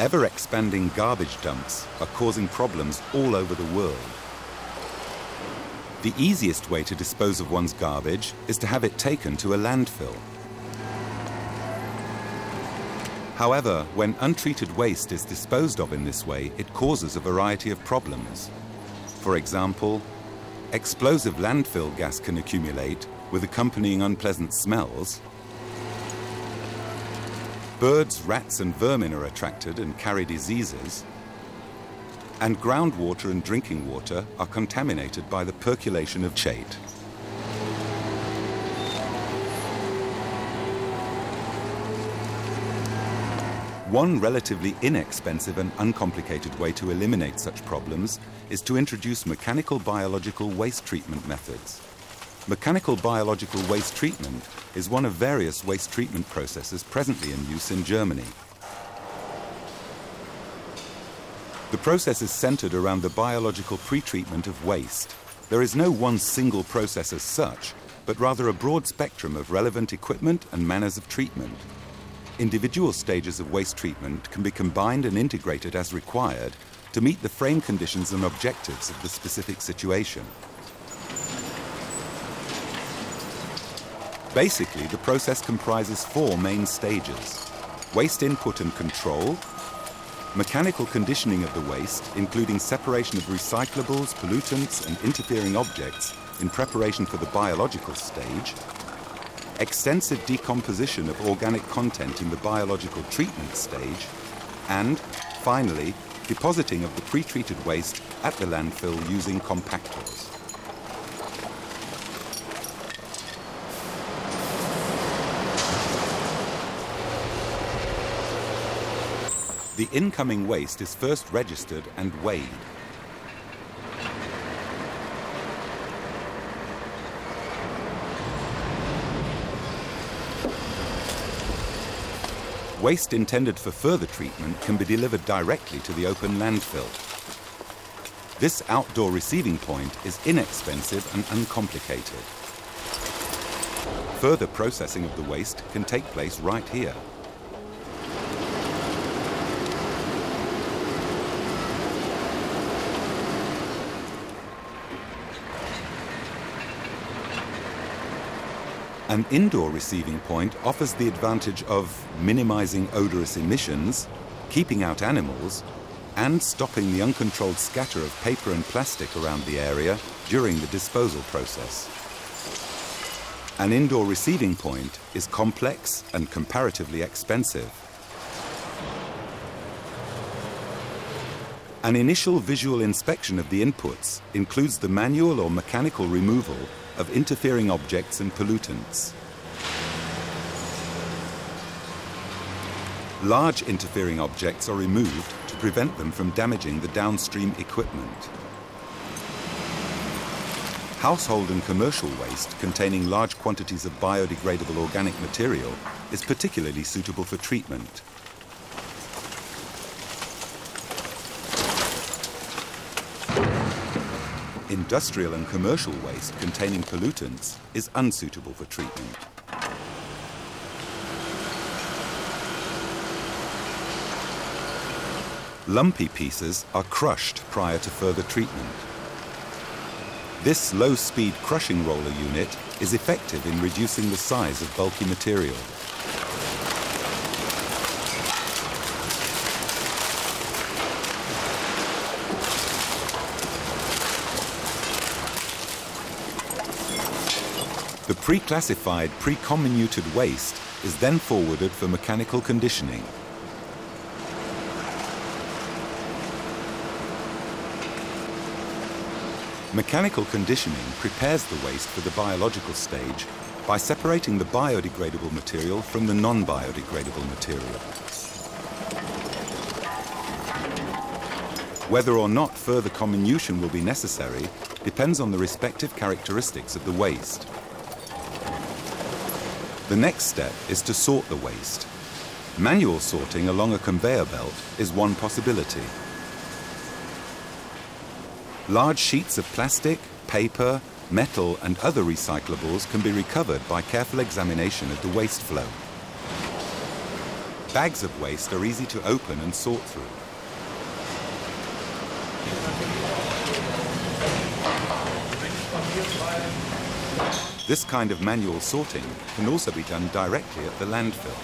Ever-expanding garbage dumps are causing problems all over the world. The easiest way to dispose of one's garbage is to have it taken to a landfill. However, when untreated waste is disposed of in this way, it causes a variety of problems. For example, explosive landfill gas can accumulate with accompanying unpleasant smells. Birds, rats and vermin are attracted and carry diseases. And groundwater and drinking water are contaminated by the percolation of leachate. One relatively inexpensive and uncomplicated way to eliminate such problems is to introduce mechanical biological waste treatment methods. Mechanical biological waste treatment is one of various waste treatment processes presently in use in Germany. The process is centered around the biological pretreatment of waste. There is no one single process as such, but rather a broad spectrum of relevant equipment and manners of treatment. Individual stages of waste treatment can be combined and integrated as required to meet the frame conditions and objectives of the specific situation. Basically, the process comprises four main stages. Waste input and control, mechanical conditioning of the waste, including separation of recyclables, pollutants and interfering objects in preparation for the biological stage, extensive decomposition of organic content in the biological treatment stage, and, finally, depositing of the pre-treated waste at the landfill using compactors. The incoming waste is first registered and weighed. Waste intended for further treatment can be delivered directly to the open landfill. This outdoor receiving point is inexpensive and uncomplicated. Further processing of the waste can take place right here. An indoor receiving point offers the advantage of minimizing odorous emissions, keeping out animals, and stopping the uncontrolled scatter of paper and plastic around the area during the disposal process. An indoor receiving point is complex and comparatively expensive. An initial visual inspection of the inputs includes the manual or mechanical removal of interfering objects and pollutants. Large interfering objects are removed to prevent them from damaging the downstream equipment. Household and commercial waste containing large quantities of biodegradable organic material is particularly suitable for treatment. Industrial and commercial waste containing pollutants is unsuitable for treatment. Lumpy pieces are crushed prior to further treatment. This low-speed crushing roller unit is effective in reducing the size of bulky material. The pre-classified, pre-comminuted waste is then forwarded for mechanical conditioning. Mechanical conditioning prepares the waste for the biological stage by separating the biodegradable material from the non-biodegradable material. Whether or not further comminution will be necessary depends on the respective characteristics of the waste. The next step is to sort the waste. Manual sorting along a conveyor belt is one possibility. Large sheets of plastic, paper, metal and other recyclables can be recovered by careful examination of the waste flow. bags of waste are easy to open and sort through. This kind of manual sorting can also be done directly at the landfill.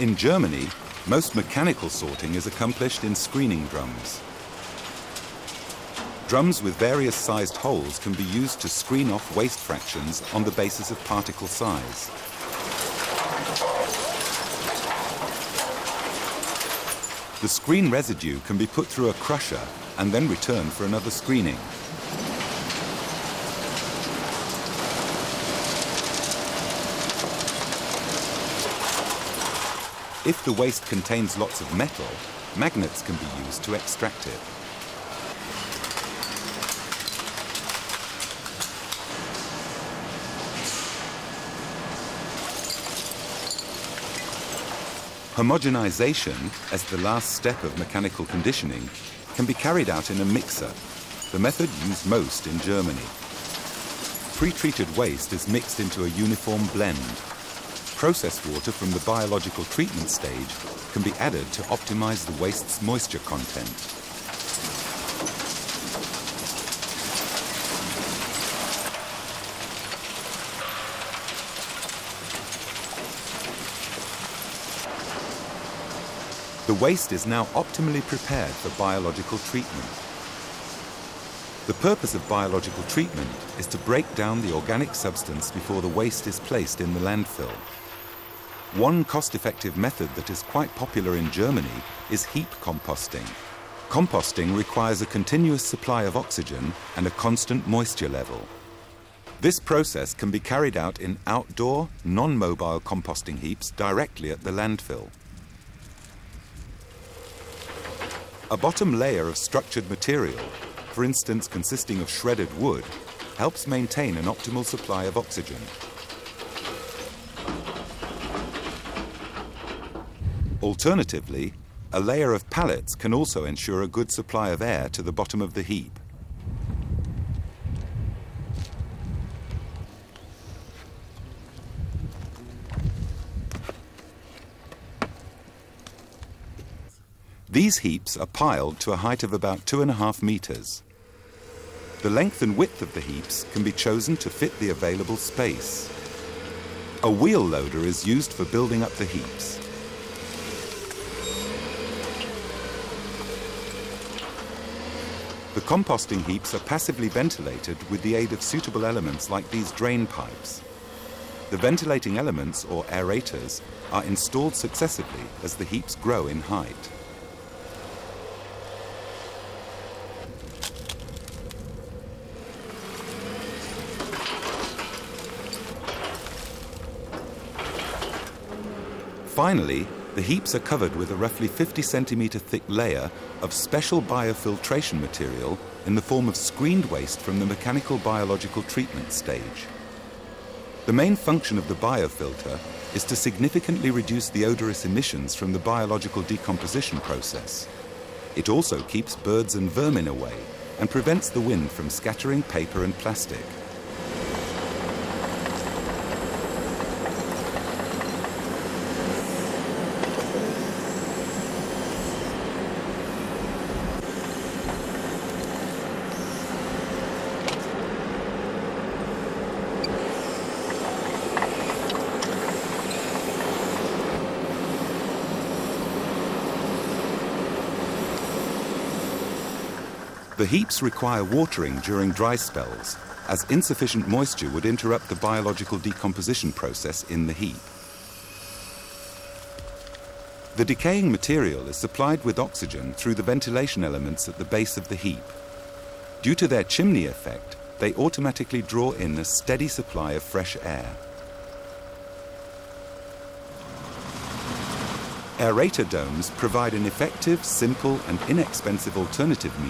In Germany, most mechanical sorting is accomplished in screening drums. Drums with various sized holes can be used to screen off waste fractions on the basis of particle size. The screen residue can be put through a crusher and then return for another screening. If the waste contains lots of metal, magnets can be used to extract it. Homogenization, as the last step of mechanical conditioning, can be carried out in a mixer, the method used most in Germany. Pre-treated waste is mixed into a uniform blend. Process water from the biological treatment stage can be added to optimize the waste's moisture content. The waste is now optimally prepared for biological treatment. The purpose of biological treatment is to break down the organic substance before the waste is placed in the landfill. One cost-effective method that is quite popular in Germany is heap composting. Composting requires a continuous supply of oxygen and a constant moisture level. This process can be carried out in outdoor, non-mobile composting heaps directly at the landfill. A bottom layer of structured material, for instance consisting of shredded wood, helps maintain an optimal supply of oxygen. Alternatively, a layer of pallets can also ensure a good supply of air to the bottom of the heap. These heaps are piled to a height of about two and a half meters. The length and width of the heaps can be chosen to fit the available space. A wheel loader is used for building up the heaps. The composting heaps are passively ventilated with the aid of suitable elements like these drain pipes. The ventilating elements, or aerators, are installed successively as the heaps grow in height. Finally, the heaps are covered with a roughly 50 centimetre thick layer of special biofiltration material in the form of screened waste from the mechanical biological treatment stage. The main function of the biofilter is to significantly reduce the odorous emissions from the biological decomposition process. It also keeps birds and vermin away and prevents the wind from scattering paper and plastic. The heaps require watering during dry spells, as insufficient moisture would interrupt the biological decomposition process in the heap. The decaying material is supplied with oxygen through the ventilation elements at the base of the heap. Due to their chimney effect, they automatically draw in a steady supply of fresh air. Aerator domes provide an effective, simple and inexpensive alternative means